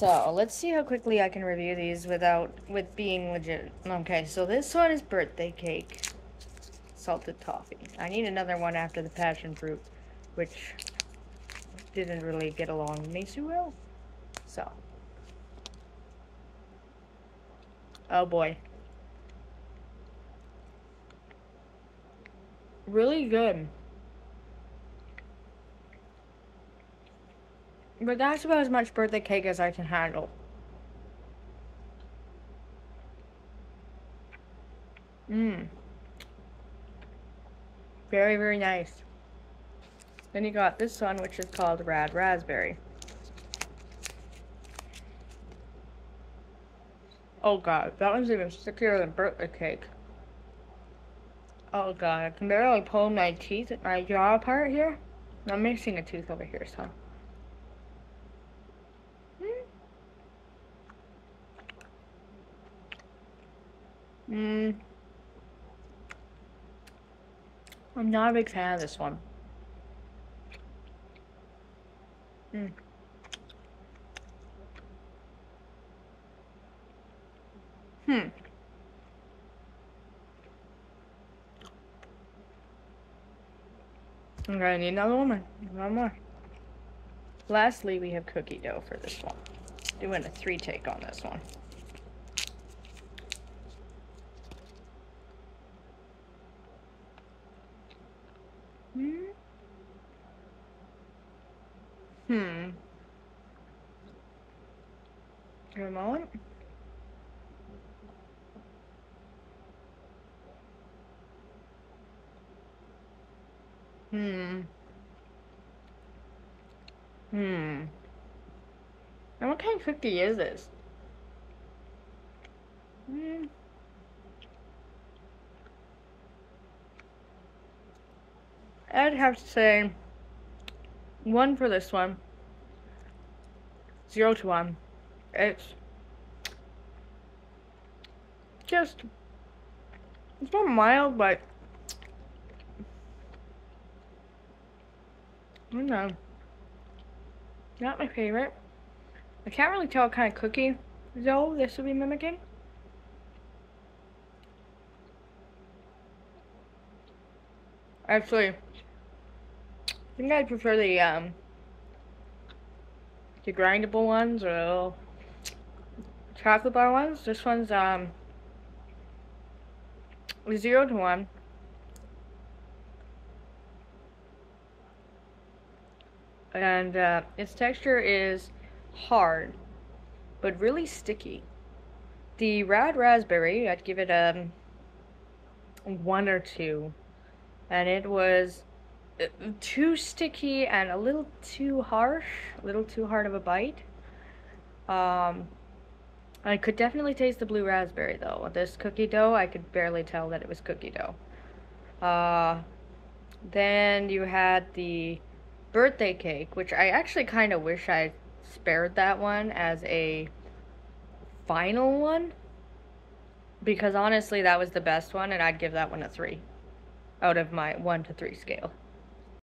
So let's see how quickly I can review these without with being legit. Okay, so this one is birthday cake, salted toffee. I need another one after the passion fruit, which didn't really get along with me too well. So, oh boy, really good. But that's about as much birthday cake as I can handle. Mmm. Very, very nice. Then you got this one, which is called Rad Raspberry. Oh god, that one's even stickier than birthday cake. Oh god, I can barely pull my teeth, my jaw apart here. I'm missing a tooth over here, so. Mm. I'm not a big fan of this one. Mm. Hmm. I'm gonna need another one. One more. Lastly, we have cookie dough for this one. Doing a three take on this one. Hmm. Hmm. Moment. Hmm. Hmm. And what kind of cookie is this? Hmm. I'd have to say one for this one, zero to one. It's just it's not mild, but don't know. Not my favorite. I can't really tell what kind of cookie though this would be mimicking. Actually, think I prefer the um the grindable ones or chocolate bar ones. This one's um zero to one. And uh, its texture is hard, but really sticky. The Rad Raspberry, I'd give it a um, one or two, and it was too sticky and a little too harsh, a little too hard of a bite. Um, I could definitely taste the blue raspberry though. This cookie dough, I could barely tell that it was cookie dough. Uh, then you had the birthday cake, which I actually kind of wish I spared that one as a final one. Because honestly, that was the best one, and I'd give that one a 3 out of my 1 to 3 scale.